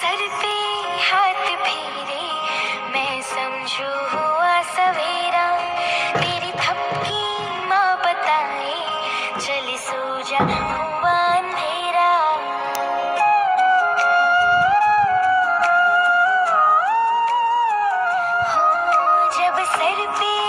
Sir पे हाथ फेरे, मैं समझू हुआ सवेरा। तेरी थपकी माँ बताए, चल सो जा हुआ हो, जब सर पे